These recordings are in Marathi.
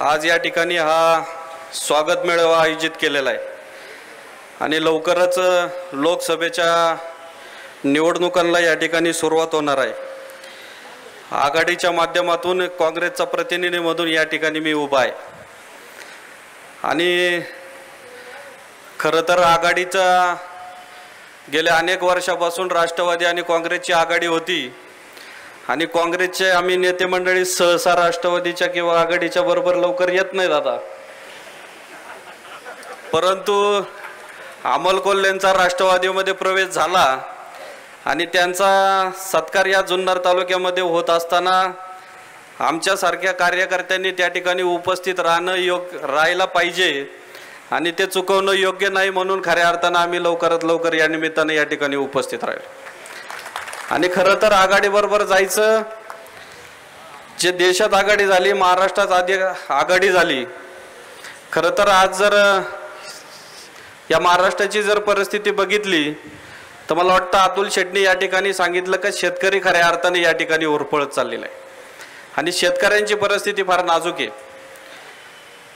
आज या ठिकाणी हा स्वागत मेळावा आयोजित केलेला आहे. आणि लवकरच लोकसभेच्या निवडणुकांना या ठिकाणी सुरुवात होणार आहे. आघाडीच्या माध्यमातून काँग्रेसचा प्रतिनिधी म्हणून या ठिकाणी मी उभा आहे. आणि खरं तर आघाडीचा गेल्या अनेक वर्षापासून राष्ट्रवादी आणि काँग्रेसची आघाडी होती. आणि काँग्रेसचे आम्ही नेते मंडळी सहसा राष्ट्रवादीच्या किंवा आघाडीच्या बरोबर लवकर येत नाही दादा परंतु अमोल कोल्हेंचा राष्ट्रवादीमध्ये प्रवेश झाला आणि त्यांचा सत्कार या जुन्नर तालुक्यामध्ये होत असताना आमच्यासारख्या कार्यकर्त्यांनी त्या ठिकाणी उपस्थित राहणं योग राहायला पाहिजे आणि ते चुकवणं योग्य नाही म्हणून खऱ्या अर्थानं आम्ही लवकरात लवकर या निमित्तानं या ठिकाणी उपस्थित राहिलो. आणि खरं तर आघाडीबरोबर जायचं जे देशात आघाडी झाली महाराष्ट्रात आधी आघाडी झाली खरं तर आज जर या महाराष्ट्राची जर परिस्थिती बघितली तर मला वाटतं अतुल शेट्टी या ठिकाणी सांगितलं का शेतकरी खऱ्या अर्थाने या ठिकाणी उरपळत चाललेला आहे. आणि शेतकऱ्यांची परिस्थिती फार नाजूक आहे.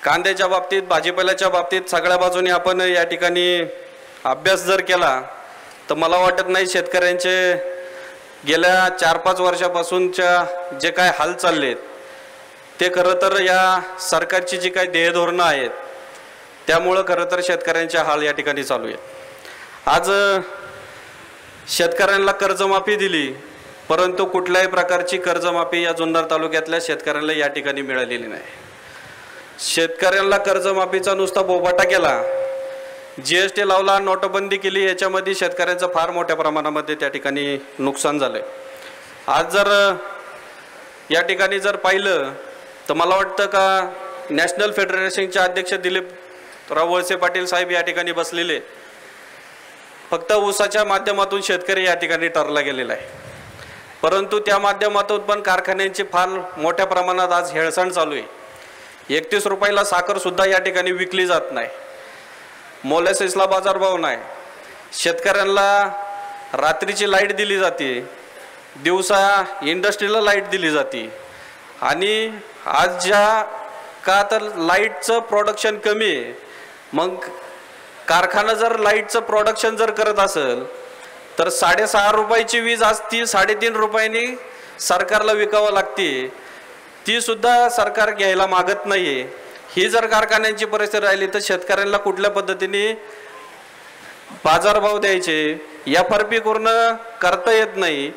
कांद्याच्या बाबतीत भाजीपाल्याच्या बाबतीत सगळ्या बाजूने आपण या ठिकाणी अभ्यास जर केला तर मला वाटत नाही शेतकऱ्यांचे गेल्या चार पाच वर्षापासूनच्या जे काय हाल चाललेत ते खरं तर या सरकारची जी काही ध्येयधोरणं आहेत त्यामुळं खरं तर शेतकऱ्यांचे हाल या ठिकाणी चालू आहेत. आज शेतकऱ्यांना कर्जमाफी दिली परंतु कुठल्याही प्रकारची कर्जमाफी या जुन्नर तालुक्यातल्या शेतकऱ्यांना या ठिकाणी मिळालेली नाही. शेतकऱ्यांना कर्जमाफीचा नुसता बोबाटा केला जी एस टी लावला नोटबंदी केली याच्यामध्ये शेतकऱ्यांचं फार मोठ्या प्रमाणामध्ये त्या ठिकाणी नुकसान झालंय. आज जर या ठिकाणी जर पाहिलं तर मला वाटतं का नॅशनल फेडरेशनचे अध्यक्ष दिलीप राव वळसे पाटील साहेब या ठिकाणी बसलेले. फक्त ऊसाच्या माध्यमातून शेतकरी या ठिकाणी ठरला गेलेला आहे. परंतु त्या माध्यमातून पण कारखान्यांची फार मोठ्या प्रमाणात आज हेळसण चालू आहे. एकतीस रुपयाला साखरसुद्धा या ठिकाणी विकली जात नाही. मोलॅसिसला बाजारभाव नाही. शेतकऱ्यांना रात्रीची लाइट दिली जाते. दिवसा इंडस्ट्रीला लाइट दिली जाते. आणि आज ज्या का तर लाईटचं प्रोडक्शन कमी आहे मग कारखाना जर लाईटचं प्रोडक्शन जर करत असेल तर साडेसहा रुपयाची वीज आज ती साडेतीन रुपयांनी सरकारला विकावं लागते. तीसुद्धा सरकार घ्यायला मागत नाही आहे ही जर कारखान्यांची परिस्थिती राहिली तर शेतकऱ्यांना कुठल्या पद्धतीने बाजारभाव द्यायचे? एफ आर पी करता येत नाही.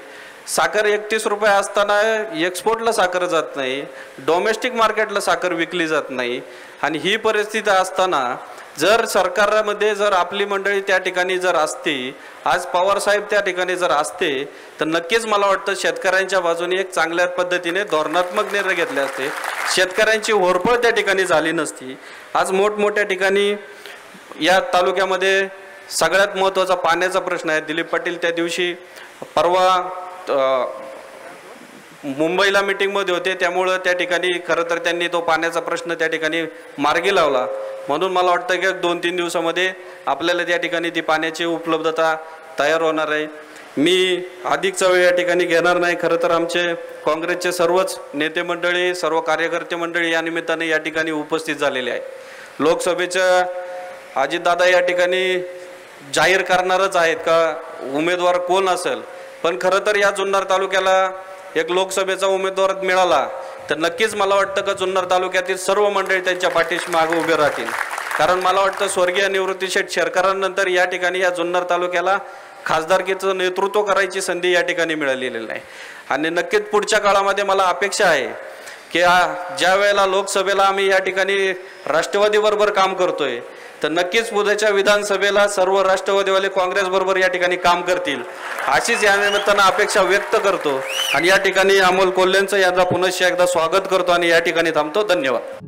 साखर एकतीस रुपये असताना एक्सपोर्टला साखर जात नाही. डोमेस्टिक मार्केटला साखर विकली जात नाही. आणि ही परिस्थिती असताना जर सरकारमध्ये जर आपली मंडळी त्या ठिकाणी जर असती आज पवारसाहेब त्या ठिकाणी जर असते तर नक्कीच मला वाटतं शेतकऱ्यांच्या बाजूने एक चांगल्या पद्धतीने धोरणात्मक निर्णय घेतले असते. शेतकऱ्यांची होरपळ त्या ठिकाणी झाली नसती. आज मोठमोठ्या ठिकाणी या तालुक्यामध्ये सगळ्यात महत्त्वाचा पाण्याचा प्रश्न आहे. दिलीप पाटील त्या दिवशी परवा मुंबईला मिटिंगमध्ये होते त्यामुळं त्या ठिकाणी खरं तर त्यांनी तो पाण्याचा प्रश्न त्या ठिकाणी मार्गी लावला. म्हणून मला वाटतं की दोन तीन दिवसामध्ये आपल्याला त्या ठिकाणी ती पाण्याची उपलब्धता तयार होणार आहे. मी अधिकचा वेळ या ठिकाणी घेणार नाही. खरं तर आमचे काँग्रेसचे सर्वच नेते मंडळी सर्व कार्यकर्ते मंडळी या निमित्ताने या ठिकाणी उपस्थित झालेले आहे लोकसभेच्या अजितदादा या ठिकाणी जाहीर करणारच आहेत का? उमेदवार कोण असेल? पण खरं तर या जुन्नर तालुक्याला एक लोकसभेचा उमेदवार मिळाला तर नक्कीच मला वाटतं का जुन्नर तालुक्यातील सर्व मंडळी त्यांच्या पाठीशी मागे उभे राहतील. कारण मला वाटतं स्वर्गीय निवृत्ती शेठ शेरकरांनंतर या ठिकाणी या जुन्नर तालुक्याला खासदारकीचं नेतृत्व करायची संधी या ठिकाणी मिळालेली आहे आणि नक्कीच पुढच्या काळामध्ये मला अपेक्षा आहे की ज्या वेळेला लोकसभेला आम्ही या ठिकाणी राष्ट्रवादीबरोबर काम करतोय तर नक्कीच उद्याच्या विधानसभेला सर्व राष्ट्रवादीवाले काँग्रेस बरोबर या ठिकाणी काम करतील. अशीच या निमित्तानं अपेक्षा व्यक्त करतो. आणि या ठिकाणी अमोल कोल्हेंचं याचा पुनश्च एकदा स्वागत करतो आणि या ठिकाणी थांबतो. धन्यवाद.